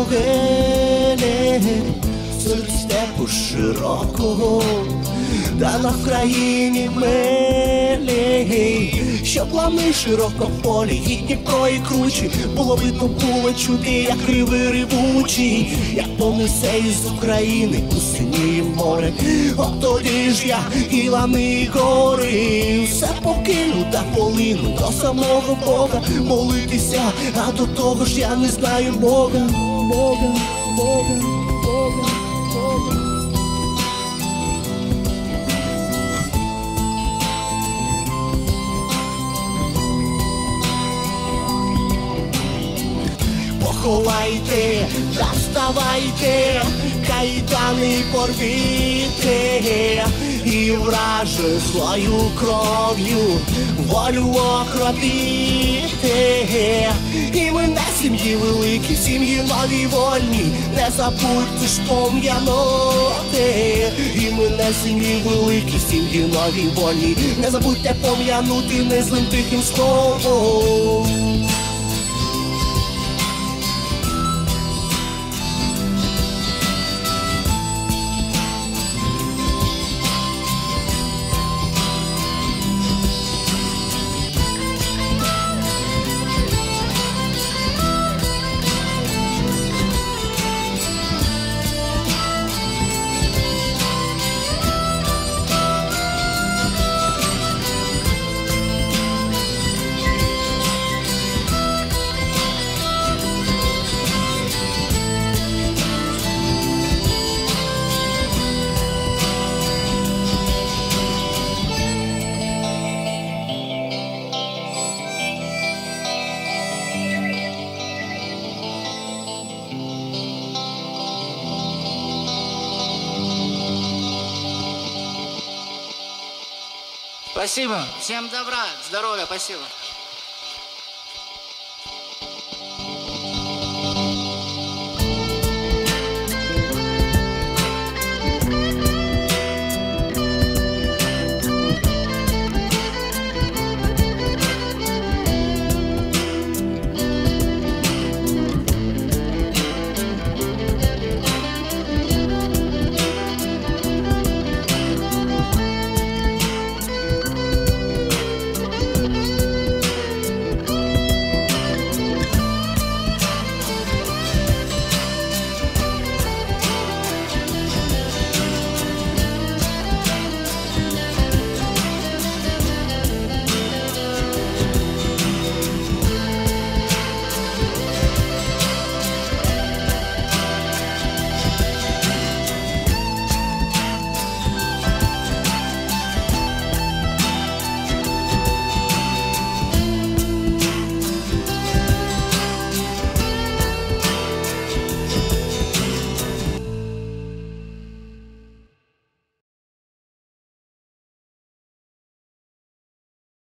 могилі серед степу широкого, та на Вкраїні милі, що плани широко в полі, і Дніпро кручі, було видно, було чути, як криви ревучі, як понесе із України у синіє море. От тоді ж я і лани гори, та полину до самого Бога. Молитися, а до того ж я не знаю Бога, Бога, Бога, Бога, Бога. Поховайте, заставайте, кайдани порвіте, і враже свою кров'ю волю окропіте. І ми на сім'ї великі, сім'ї нові вольні, не забудьте ж пом'янути. І ми на сім'ї великі, сім'ї нові вольні, не забудьте пом'янути незлим тихим словом. Спасибо. Всем добра, здоровья, спасибо.